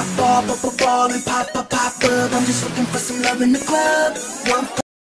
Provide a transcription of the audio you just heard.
I fall, but fall and pop, up, pop up. I'm just looking for some love in the club. One